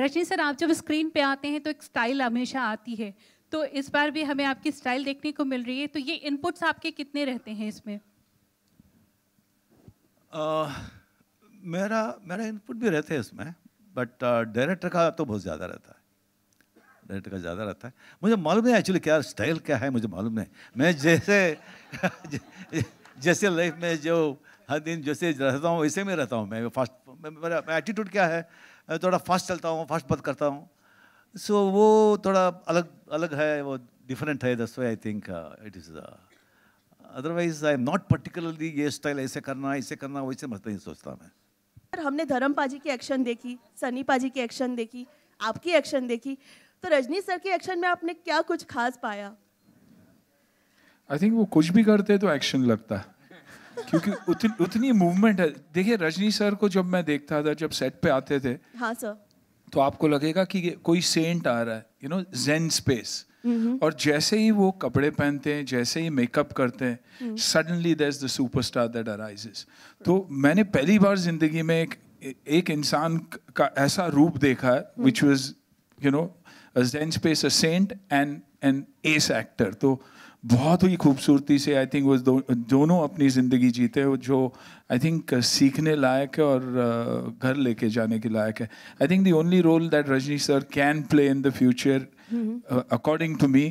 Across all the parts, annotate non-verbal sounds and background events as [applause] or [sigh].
Rajni sir आप जब screen पे आते हैं तो एक स्टाइल हमेशा आती है। तो इस बार भी हमें आपकी स्टाइल देखने को मिल रही है। तो ये इनपुट्स आपके कितने रहते हैं इसमें? uh, मेरा मेरा इनपुट भी रहते हैं इसमें बट डायरेक्टर का तो बहुत ज़्यादा रहता है। डायरेक्टर का ज़्यादा रहता है। मुझे मालूम नहीं एक्चुअली क्या स्टाइल क्या है मुझे मालूम नहीं। मैं जैसे [laughs] जैसे लाइफ में जो हर दिन जैसे रहता हूँ वैसे में रहता हूँ। मैं फास्ट मेरा एटीट्यूड क्या है? थोड़ा फास्ट चलता हूँ फास्ट बात करता हूँ। सो so, वो थोड़ा अलग अलग है वो डिफरेंट है this I think it is otherwise I am not particularly ये स्टाइल ऐसे करना ऐसे करना वैसे मत नहीं सोचता मैं। सर हमने धर्म पाजी की एक्शन देखी सनी पाजी की एक्शन देखी आपकी एक्शन देखी। तो रजनी सर के एक्शन में आपने क्या कुछ खास पाया? आई थिंक वो कुछ भी करते तो एक्शन लगता। है क्योंकि उतनी उतनी मूवमेंट है। देखिए रजनी सर को जब मैं देखता था जब सेट पे आते थे हाँ सर तो आपको लगेगा कि कोई सेंट आ रहा है यू नो जेन स्पेस और जैसे ही वो कपड़े पहनते हैं जैसे ही मेकअप करते हैं suddenly there the superstar that arises तो मैंने पहली बार ज़िंदगी में एक एक इंसान का ऐसा रूप देखा है which was you know gen space a saint and an ace actor तो बहुत ही खूबसूरती से आई थिंक वो दो, दोनों अपनी ज़िंदगी जीते जो आई थिंक सीखने लायक है और घर लेके जाने के लायक है। I think the only role that Rajni sir can play in the future according to me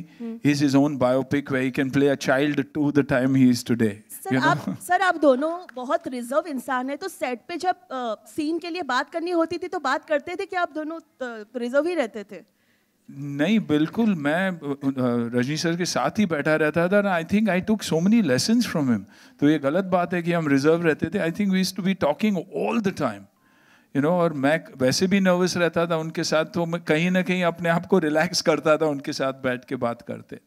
is is own biopic way he can play a child to the time he is today sir आप [laughs] sir आप दोनों बहुत reserve इंसान है तो set पे जब scene के लिए बात करनी होती थी तो बात करते थे कि आप दोनों रिज़र्व ही रहते थे? नहीं, बिल्कुल, मैं रजनी सर के साथ ही बैठा रहता था I think I took so many lesson from him तो ये गलत बात है कि हम रिज़र्व रहते थे. I think we to be talking all the time you know और मैं वैसे भी नर्वस रहता था उनके साथ तो मैं कहीं ना कहीं अपने आप को रिलैक्स करता था उनके साथ बैठ के बात करते।